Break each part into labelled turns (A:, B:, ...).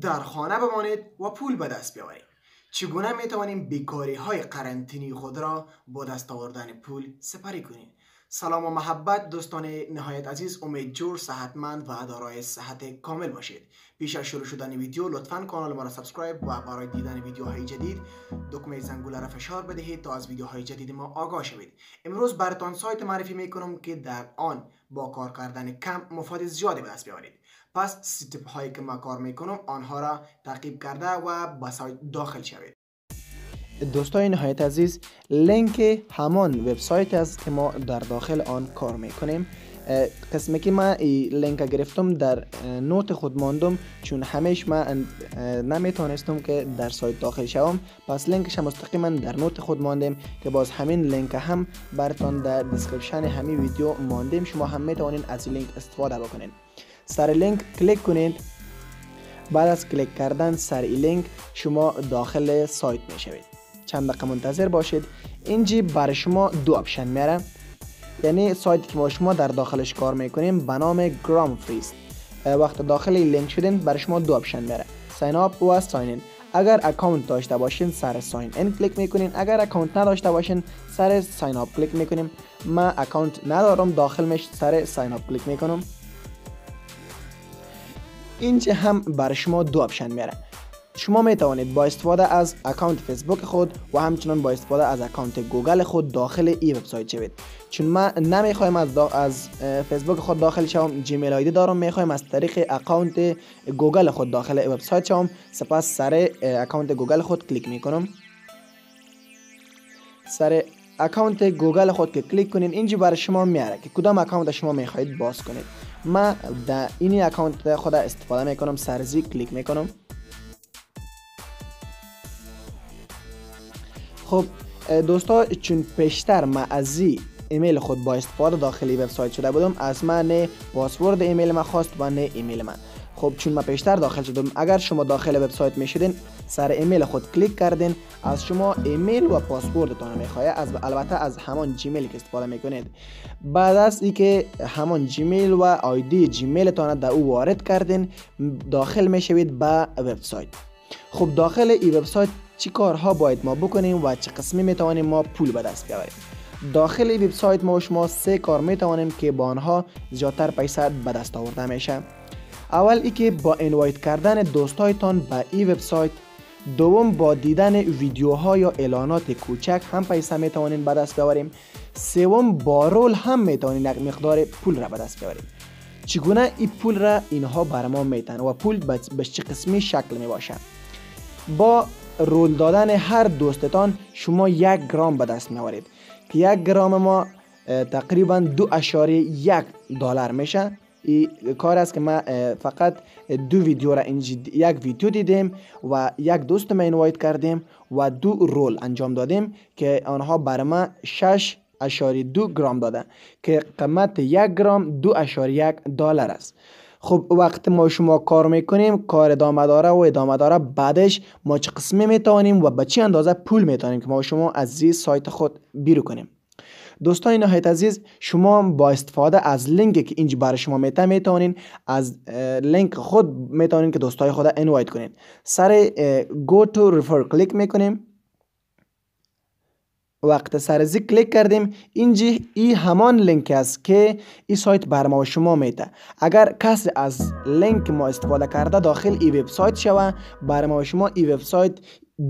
A: در خانه بمانید و پول به دست بیاورید. چگونه می توانیم بیکاری های قرنطینی خود را با دست آوردن پول سپری کنیم؟ سلام و محبت دوستان نهایت عزیز امید جور صحتمند و دارای صحت کامل باشید. پیش از شروع شدن ویدیو لطفا کانال ما را subscribe و برای دیدن ویدیوهای جدید دکمه زنگوله را فشار بدهید تا از ویدیوهای جدید ما آگاه شوید. امروز براتان سایت معرفی می کنم که در آن با کار کردن کم مفاد زیادی به دست بیاورید. پس step هایی که ما کار می‌کنم آنها را تعقیب کرده و به سایت داخل شوید. دوستای نهایت عزیز لینک همان وبسایت است که ما در داخل آن کار می‌کنیم. قسمی که ما لینک گرفتم در note خود ماندم چون همیش ما نمی‌تونستم که در سایت داخل شوم. پس لینکش مستقیما در note خود ماندیم که باز همین لینک هم براتون در description همین ویدیو ماندیم. شما هم می‌تونین از لینک استفاده بکنین. سر لینک کلیک کنید. بعد از کلیک کردن سر لینک شما داخل سایت می شوید چند دقیقه منتظر باشید. اینجی برای شما دو option میاره. یعنی سایتی که ما شما در داخلش کار می‌کنیم به نام Gramfree است وقت داخل لینک شدین برای شما دو option میاره. sign up و sign in اگر account داشته باشین سر sign in کلیک می‌کنین. اگر account نداشته باشین سر sign up کلیک می‌کنیم. ما account ندارم داخل میش سر sign up کلیک می‌کنم. اینجا هم برای شما دو option میاره. شما می توانید با استفاده از account فیسبوک خود و همچنان با استفاده از account گوگل خود داخل ای وبسایت شوید. چون ما نمی‌خوایم از از فیسبوک خود داخل شوم Gmail ID دارم می‌خوایم از طریق account گوگل خود داخل ای وبسایت شوم. سپس سر account گوگل خود کلیک می‌کنم. سر account گوگل خود که کلیک کنین اینجا برای شما میاره که کدام account شما می‌خواهید باز کنید. ما در این account خود استفاده می‌کنم سرزی کلیک می‌کنم. خب دوستا چون پیشتر ما از ایمیل خود با استفاده داخلی وبسایت شده بودم از من پاسورد ایمیل ما خواست و نه ایمیل من. خب چون ما پیشتر داخل شدم اگر شما داخل وبسایت می‌شدین سر ایمیل خود کلیک کردین از شما ایمیل و پاسوردتان می‌خواد از البته از همان Gmail که استفاده می‌کنید. بعد از اینکه همان Gmail و ID Gmail تان در او وارد کردین داخل می‌شوید به وبسایت. خب داخل این وبسایت چی کارها باید ما بکنیم و چه قسمی می‌توانیم ما پول به دست بیاوریم. داخل وبسایت ما شما سه کار می‌توانیم که با آنها زیادتر پیسه به دست آورده میشه. اول ای که با انوایت کردن دوستایتان به این وبسایت دوم با دیدن ویدیوها یا اعلانات کوچک هم پیسه می‌توانیم به دست بیاوریم. سوم با رول هم می‌توانیم یک مقدار پول را به دست بیاوریم. چگونه این پول را اینها بر ما میتن و پول به چه قسمی شکل می باشه با رول دادن هر دوستتان شما یک گرام به دست میآورید. که یک گرام ما تقریبا دو اشاری یک دلار میشه. کار است که ما فقط دو ویدیو را یک ویدیو دیدیم و یک دوست ما اینوایت کردیم و دو رول انجام دادیم که آنها بر ما شش اشاری دو گرام داده. که قیمت یک گرام دو اشاری یک دلار است. خب وقت ما شما کار می‌کنیم کار ادامه داره و ادامه داره بعدش ما چه قسمی می‌توانیم و به چه اندازه پول می‌توانیم که ما شما از زی سایت خود بیرو کنیم؟ دوستان نهایت عزیز شما با استفاده از لینک که اینجا برای شما میته می‌تونین از لینک خود می‌تونین که دوستای خود invite کنین. سر go to refer کلیک می‌کنیم. وقت سرزی کلیک کردیم. اینجا ای همان لینک است که این سایت بر ما شما میده. اگر کسی از لینک ما استفاده کرده داخل ای وبسایت شوه بر ما شما ای وبسایت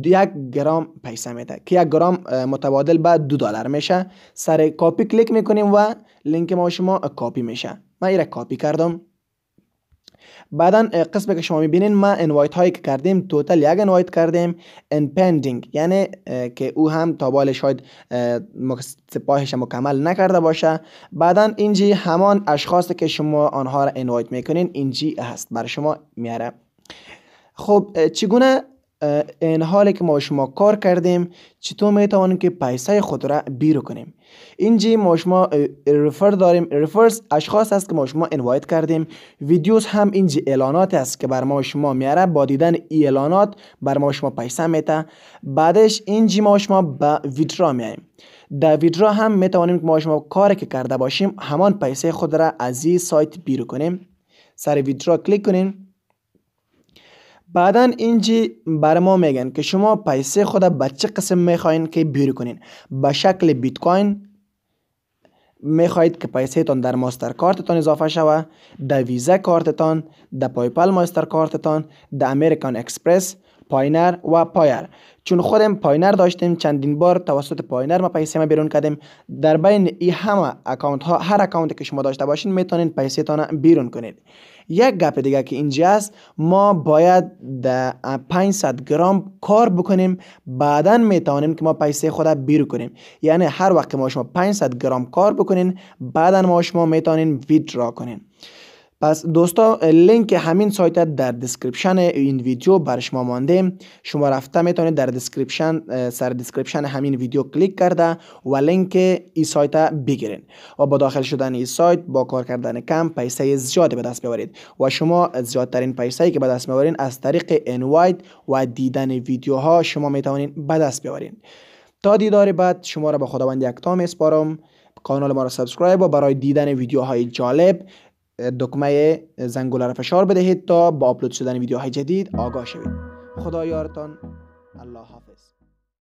A: یک گرام پیسه میده که یک گرام متبادل به دو دلار میشه. سر کاپی کلیک می‌کنیم و لینک ما شما کاپی میشه. من ایره کاپی کردم. بعدا قسمی که شما می‌بینین ما invite هایی که کردیم total یک invite کردیم. on pending یعنی که او هم تا بال شاید سپاهش مکمل نکرده باشه. بعدا اینجی همان اشخاصی که شما آنها را invite می‌کنین اینجی هست برای شما میاره خب چگونه این حالی که ما شما کار کردیم چطور می‌توانیم که پیسه خود را بیرو کنیم. اینجا ما شما رفر داریم. رفرس اشخاص است که ما شما انوایت کردیم. ویدیوز هم اینجا اعلانات است که بر ما شما میاره با دیدن اعلانات بر ما شما پیسه میته بعدش اینجا ما شما به ویترا میایم در ویدرا هم می‌توانیم که ما شما کاری که کرده باشیم همان پیسه خود را از این سایت بیرو کنیم. سر withdraw کلیک کنیم بعدا اینجی بر ما میگن که شما پیسه خود به چه قسم می‌خواین که بیرون کنین. به شکل بیت کوین می‌خواهید که پیسه تان در ماستر کارتتان اضافه شوه در ویزا کارتتان در PayPal ماستر کارتتان در American Express Payoneer و Payeer. چون خودم Payoneer داشتیم چندین بار توسط Payoneer ما پیسه ما بیرون کردیم در بین این همه account ها هر account که شما داشته باشین می‌تونین پیسه تان بیرون کنید. یک گپ دیگه که اینجا است ما باید در 500 گرم کار بکنیم. بعدا می‌تونیم که ما پیسه خود بیرون کنیم. یعنی هر وقت ما شما 500 گرم کار بکنین بعدا ما شما می‌تونین withdraw کنین. پس دوستا لینک همین سایت در description این ویدیو بر شما مانده. شما رفته می‌تونید در description سر description همین ویدیو کلیک کرده و لینک این سایت بگیرین و با داخل شدن این سایت با کار کردن کم پیسه زیادی به دست بیاورید و شما زیادترین پیسه که به دست میآورین از طریق invite و دیدن ویدیوها شما می‌تونید به دست بیاورین. تا دیدار بعد شما را به خداوند یکتا میسپارم کانال ما را subscribe و برای دیدن ویدیوهای جالب دکمه زنگوله را فشار بدهید تا با آپلود شدن ویدیوهای جدید آگاه شوید. خدا یارتان